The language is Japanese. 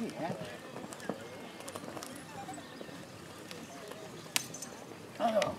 しいね。あの